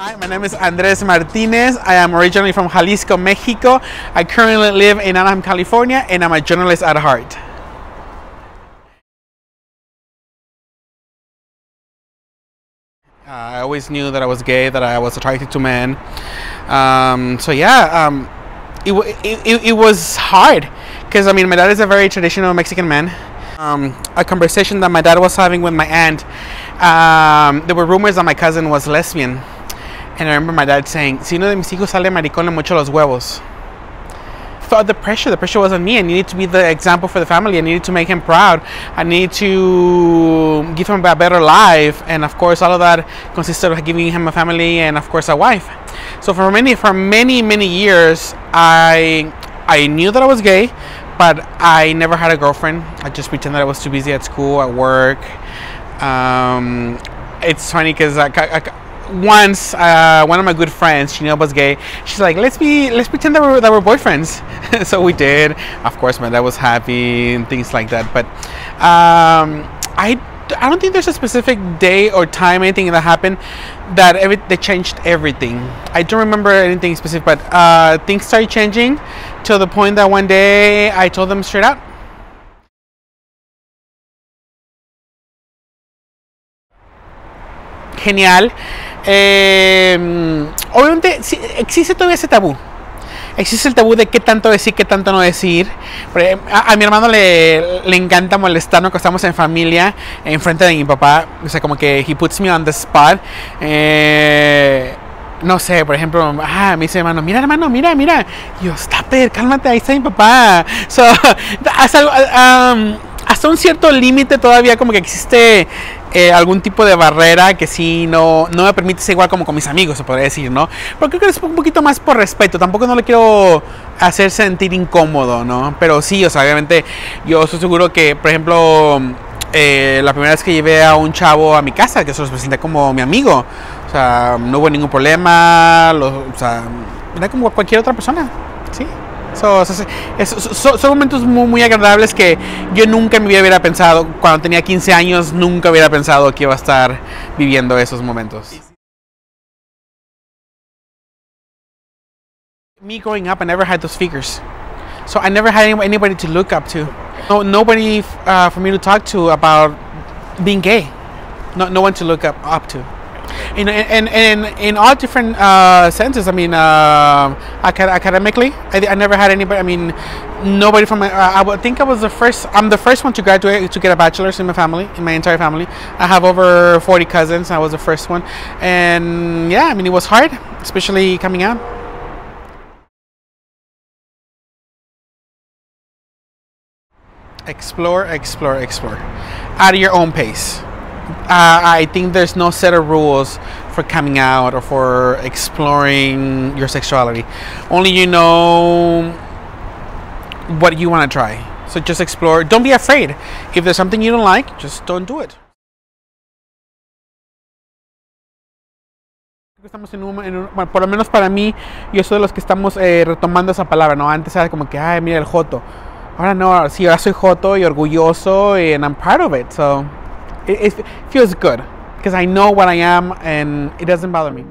Hi, my name is Andres Martinez. I am originally from Jalisco, Mexico. I currently live in Anaheim, California, and I'm a journalist at heart. Uh, I always knew that I was gay, that I was attracted to men. Um, so yeah, um, it, it, it, it was hard because I mean my dad is a very traditional Mexican man. Um, a conversation that my dad was having with my aunt. Um, there were rumors that my cousin was lesbian, and I remember my dad saying, "Si uno de mis hijos sale maricón le mucho los huevos." Felt the pressure. The pressure was on me. I needed to be the example for the family. I needed to make him proud. I needed to give him a better life, and of course, all of that consisted of giving him a family and, of course, a wife. So for many, for many, many years, I I knew that I was gay, but I never had a girlfriend. I just pretended I was too busy at school, at work. Um, it's funny because once uh, one of my good friends, she knew I was gay. She's like, "Let's be, let's pretend that we're, that we're boyfriends." so we did. Of course, my dad was happy and things like that. But um, I, I don't think there's a specific day or time, anything that happened that every, they changed everything. I don't remember anything specific, but uh, things started changing to the point that one day I told them straight out. Genial. Eh, obviamente existe todavía ese tabú. Existe el tabú de qué tanto decir, qué tanto no decir. A, mi hermano le, le, encanta molestarnos cuando estamos en familia, en frente de mi papá. O sea, como que he puts me on the spot. Eh, no sé, por ejemplo, ah, me dice hermano, mira hermano, mira, mira. Y yo, it, cálmate, ahí está mi papá. So, um, hasta un cierto límite todavía como que existe eh, algún tipo de barrera que sí no, no me permite ser igual como con mis amigos, se podría decir, ¿no? Porque creo que es un poquito más por respeto, tampoco no le quiero hacer sentir incómodo, ¿no? Pero sí, o sea, obviamente yo estoy seguro que, por ejemplo, eh, la primera vez que llevé a un chavo a mi casa, que se los presenté como mi amigo, o sea, no hubo ningún problema, o sea, era como cualquier otra persona, ¿sí? So, so, so, son momentos muy, muy, agradables que yo nunca me hubiera pensado, cuando tenía 15 años, nunca hubiera pensado que iba a estar viviendo esos momentos. Me growing up, I never had those figures. So I never had anybody to look up to. No, nobody uh, for me to talk to about being gay. No, no one to look up, up to. In in in, in all different uh, senses. I mean, uh, academically, I, I, never had anybody. I mean, nobody from my. Uh, I would think I was the first. I'm the first one to graduate to get a bachelor's in my family, in my entire family. I have over 40 cousins. I was the first one, and yeah, I mean, it was hard, especially coming out. Explore, explore, explore, at your own pace uh, I think there's no set of rules for coming out or for exploring your sexuality. Only you know what you want to try. So just explore. Don't be afraid. If there's something you don't like, just don't do it. Estamos en un, en un, bueno, por lo menos para mí, yo soy de los que estamos eh, retomando esa palabra, ¿no? Antes era como que, ay, mira el joto. Ahora no, sí, ahora soy joto y orgulloso, and I'm proud of it. So it, it feels good because I know what I am and it doesn't bother me.